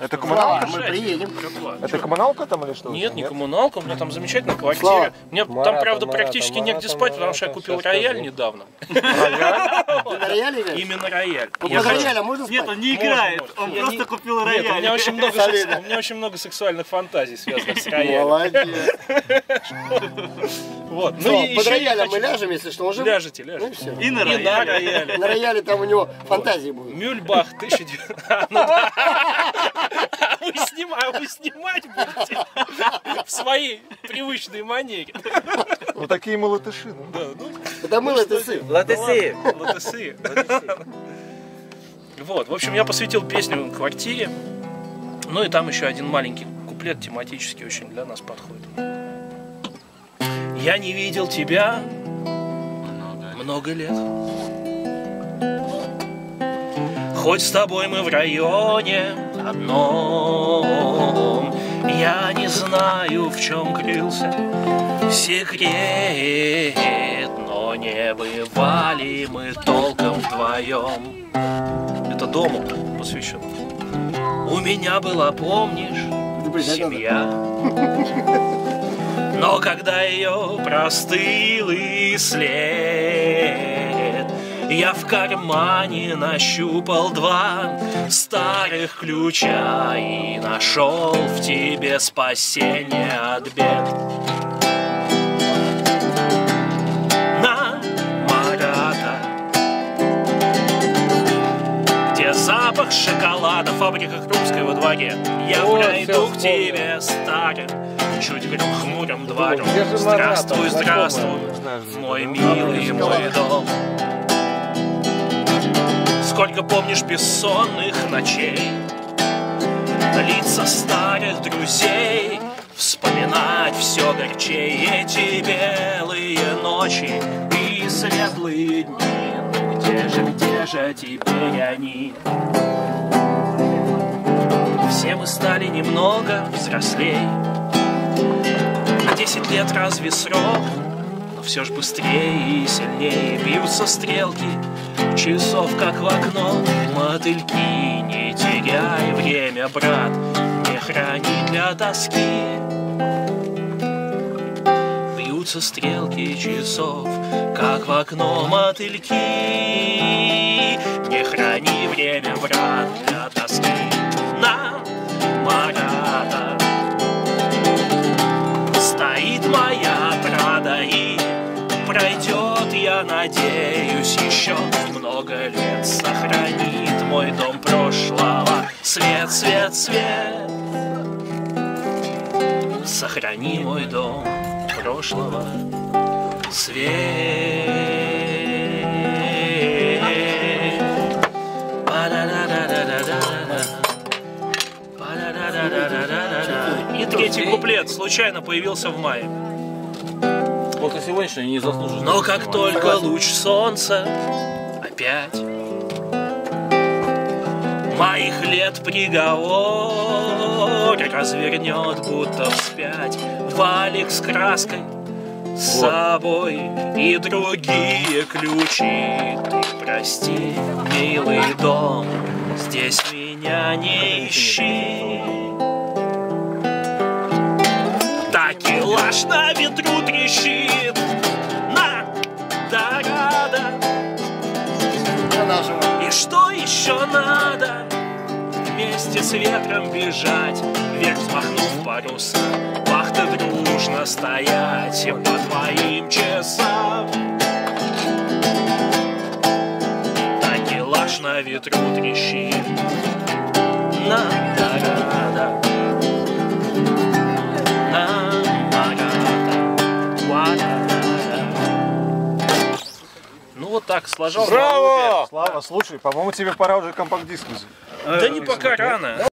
Это коммуналка? Мы приедем. Это коммуналка там или что? Нет, не коммуналка, у меня там замечательная Слава. квартира. Мне там, Марата, правда, Марата, практически Марата, негде спать, потому что я купил рояль скажу. недавно. Играешь? Именно рояль. На хочу- рояле можно Нет, спать? он не играет, он просто купил Нет, у рояль. меня очень много, у меня очень много сексуальных фантазий, связанных с роялем. Молодец. Вот. Ну, Ну и под роялем мы хочу- ляжем, если что, уже. Ляжете, Ну и ляжете. все. И на И на рояле. рояле. На рояле там у него фантазии будут. Мюльбах 1900. А, ну. А Вы снима- вы снимать будете в своей привычной манере. Ну такие мы латыши. ну. Да, ну, ты сын. Латыси. латысы. Вот, в общем, я посвятил песню квартире. Ну и там еще один маленький куплет тематический очень для нас подходит. Я не видел тебя много лет. Хоть с тобой мы в районе одном, Я не знаю, в чем крылся секрет, Но не бывали мы толком вдвоем. Это дому посвящено. У меня была, помнишь, семья. Но когда ее простыл и след, я в кармане нащупал два старых ключа и нашел в тебе спасение от бед. На Марата, где запах шоколада, фабрика Крупской во дворе. Я О, пройду к тебе старым, чуть грю- хмурым двором. Здравствуй, здравствуй, мой милый мой дом. Сколько помнишь бессонных ночей, лица старых друзей, Вспоминать все горчей эти белые ночи и светлые дни. Ну Где же, где же теперь они? Все мы стали немного взрослей. На десять лет разве срок? Но все ж быстрее и сильнее бьются стрелки Часов, как в окно, мотыльки Не теряй время, брат, не храни для тоски. Бьются стрелки часов, как в окно. Мотыльки Не храни время, брат, я надеюсь, еще много лет Сохранит мой дом прошлого. Свет, свет, свет. Сохрани мой дом прошлого. Свет. И третий куплет случайно появился в мае. После сегодняшнего не заслужишь. Но как только луч солнца опять Моих лет приговор развернет, будто вспять Валик с краской с собой и другие ключи. Ты прости, милый дом, здесь меня не ищи Такелаж на ветру трещит. На нашего. И что еще надо? Вместе с ветром бежать. Вверх взмахнув паруса. Вахты дружно стоять. По твоим часам. Такелаж на ветру трещит так сложил. Браво! Слава, слушай, по-моему, тебе пора уже компакт-диск взять. Да не пока рано.